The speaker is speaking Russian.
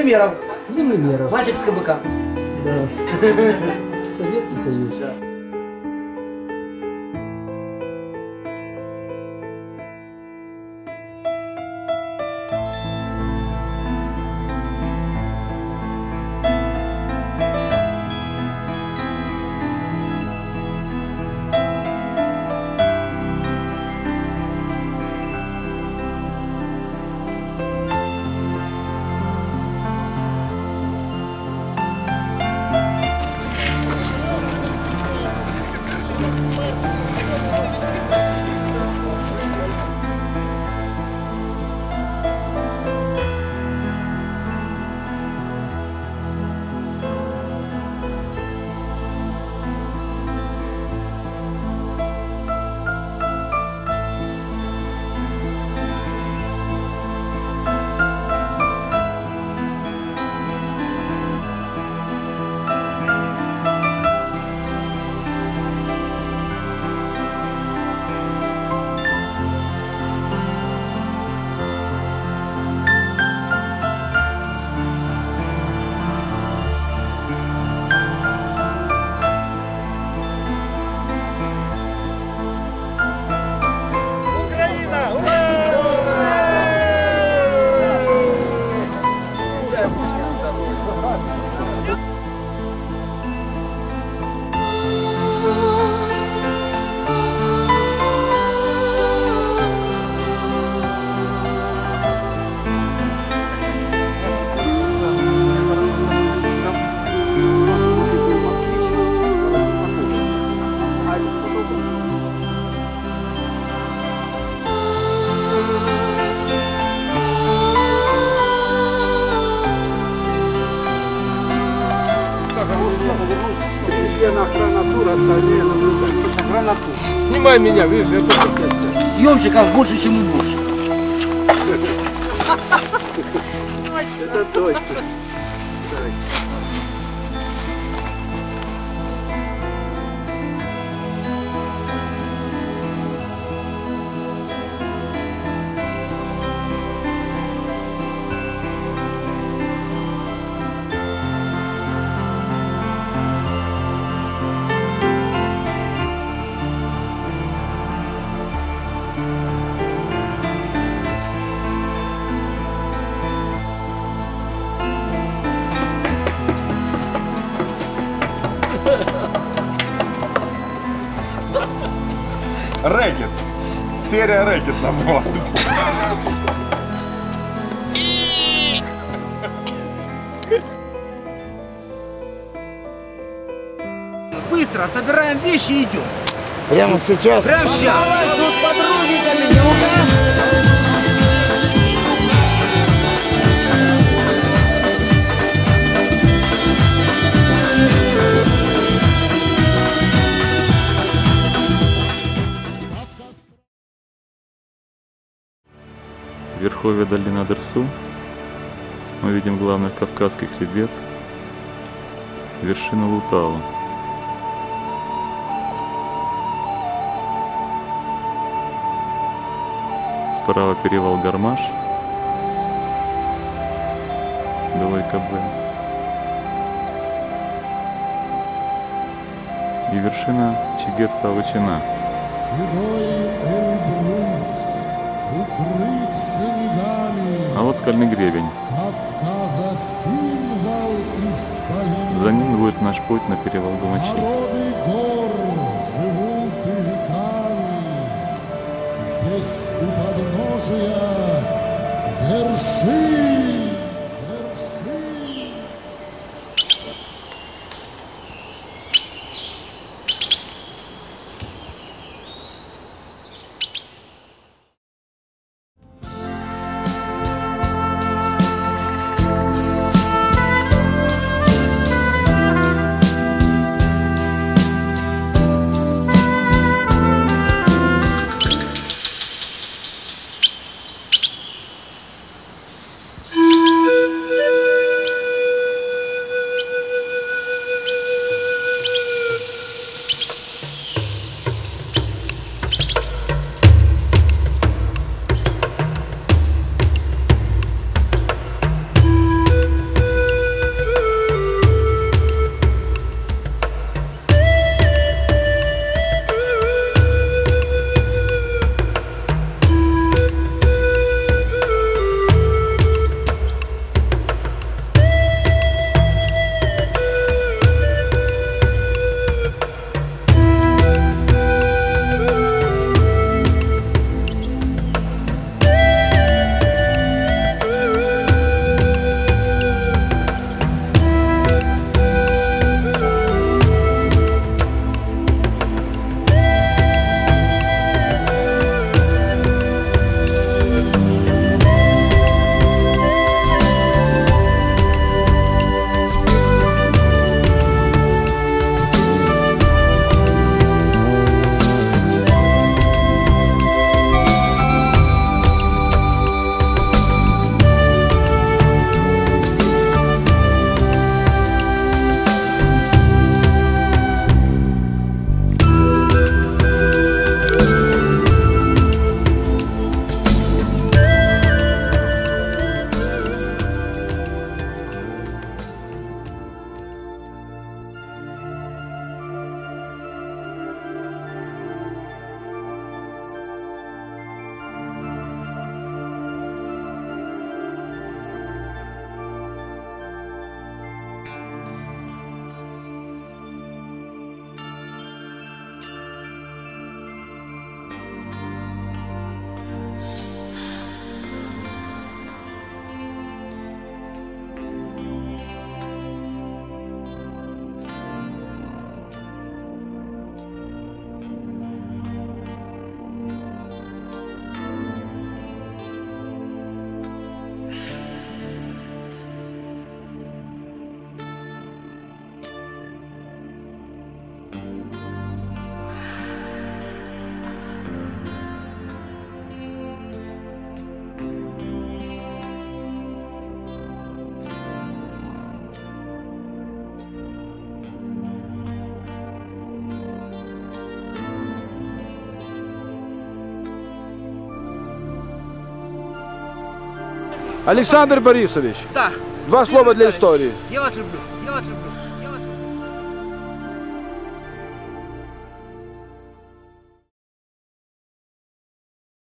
Землемеров. Землемеров. Мальчик с КБК. Да. Советский Союз. Охрана остальные наблюдатели. Охрана тура. Снимай меня, видишь, я тоже Съемщиков больше, чем уборщик. Это точно. Рэкет. Серия рэкет называется. Быстро, собираем вещи и идем. Прямо сейчас. Прям сейчас. с подругами, ну-ка. Верховье долина Дерсу мы видим главный Кавказский хребет, вершину Лутау. Справа перевал Гармаш до ВКБ. И вершина Чигет-Тавычина. А вот скальный гребень. За ним будет наш путь на перевал Гумачи. Александр Борисович, Да. два слова для истории. Я вас люблю. Я вас люблю.